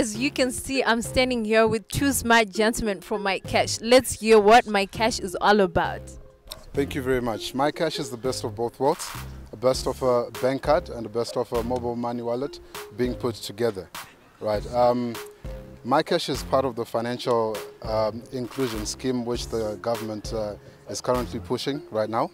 as you can see, I'm standing here with two smart gentlemen from My Cash. Let's hear what My Cash is all about. Thank you very much. My Cash is the best of both worlds, a best of a bank card and a best of a mobile money wallet being put together. Right. Um, My Cash is part of the financial um, inclusion scheme which the government uh, is currently pushing right now.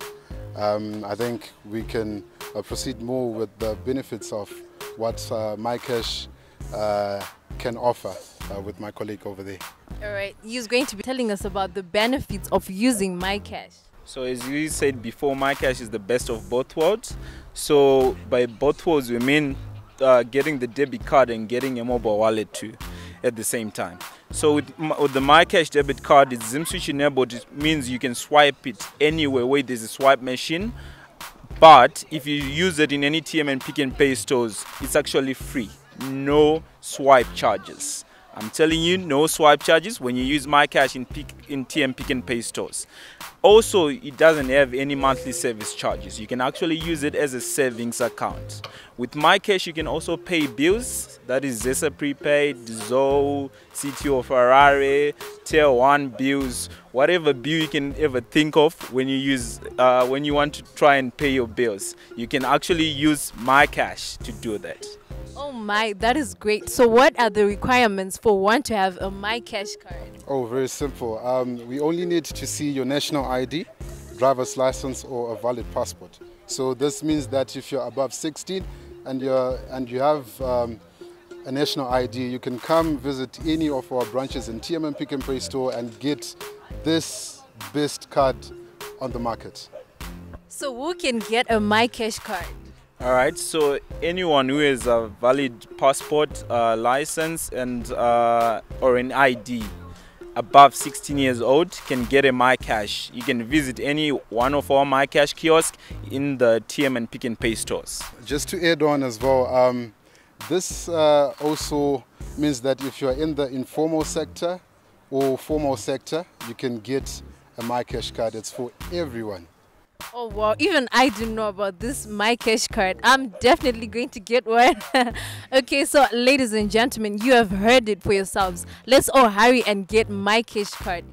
Um, I think we can uh, proceed more with the benefits of what uh, My Cash uh, can offer uh, with my colleague over there. All right, he's going to be telling us about the benefits of using My Cash. So as you said before, MyCash is the best of both worlds. So by both worlds, we mean uh, getting the debit card and getting a mobile wallet too at the same time. So with, with the MyCash debit card, it's ZimSwitch enabled. It means you can swipe it anywhere where there's a swipe machine. But if you use it in any TM and Pick and Pay stores, it's actually free. No swipe charges. I'm telling you, no swipe charges when you use MyCash in, Pick, in TM Pick and Pay stores. Also, it doesn't have any monthly service charges. You can actually use it as a savings account. With MyCash, you can also pay bills. That is Zesa Prepaid, Zoe, CTO Ferrari, TelOne bills, whatever bill you can ever think of when you use uh, when you want to try and pay your bills. You can actually use MyCash to do that. Oh my, that is great. So what are the requirements for one to have a My Cash card? Oh, very simple. Um, we only need to see your national ID, driver's license or a valid passport. So this means that if you're above 16 and, you're, and you have um, a national ID, you can come visit any of our branches in TMM Pick and Pay store and get this best card on the market. So who can get a My Cash card? All right, so anyone who has a valid passport, uh, license, and uh, or an ID above 16 years old can get a MyCash. You can visit any one of our MyCash kiosks in the TM and Pick and Pay stores. Just to add on as well, um, this uh, also means that if you're in the informal sector or formal sector, you can get a MyCash card. It's for everyone. Oh wow, even I didn't know about this My Cash card. I'm definitely going to get one. okay, so ladies and gentlemen, you have heard it for yourselves. Let's all hurry and get My Cash card.